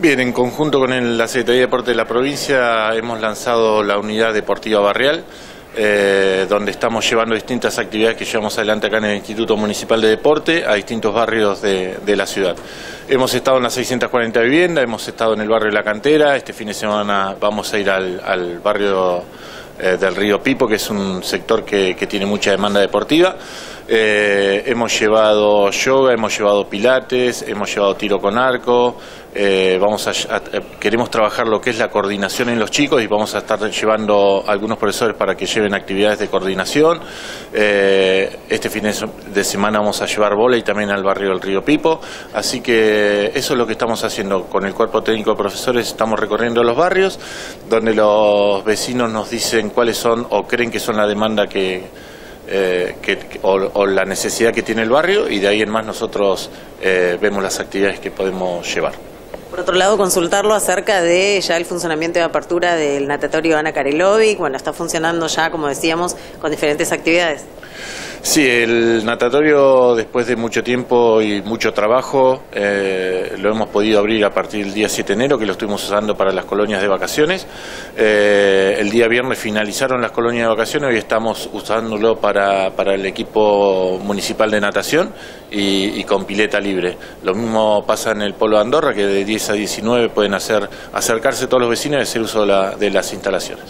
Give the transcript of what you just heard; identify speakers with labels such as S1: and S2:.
S1: Bien, en conjunto con la Secretaría de Deporte de la provincia hemos lanzado la unidad deportiva barrial, eh, donde estamos llevando distintas actividades que llevamos adelante acá en el Instituto Municipal de Deporte a distintos barrios de, la ciudad. Hemos estado en las 640 viviendas, hemos estado en el barrio La Cantera, este fin de semana vamos a ir al, barrio eh, del Río Pipo, que es un sector que tiene mucha demanda deportiva. Eh, hemos llevado yoga, hemos llevado pilates, hemos llevado tiro con arco, eh, vamos a, queremos trabajar lo que es la coordinación en los chicos y vamos a estar llevando algunos profesores para que lleven actividades de coordinación. Eh, este fin de semana vamos a llevar y también al barrio del Río Pipo, así que eso es lo que estamos haciendo. Con el cuerpo técnico de profesores, estamos recorriendo los barrios donde los vecinos nos dicen cuáles son o creen que son la demanda que eh, o, la necesidad que tiene el barrio y de ahí en más nosotros eh, vemos las actividades que podemos llevar.
S2: Por otro lado, consultarlo acerca de ya el funcionamiento de apertura del natatorio Ana Karelovic, bueno, está funcionando ya, como decíamos, con diferentes actividades.
S1: Sí, el natatorio después de mucho tiempo y mucho trabajo eh, lo hemos podido abrir a partir del día 7 de enero, que lo estuvimos usando para las colonias de vacaciones. Eh, el día viernes finalizaron las colonias de vacaciones, hoy estamos usándolo para, el equipo municipal de natación y, con pileta libre. Lo mismo pasa en el Polo de Andorra, que de 10 a 19 pueden hacer, acercarse todos los vecinos y hacer uso de las instalaciones.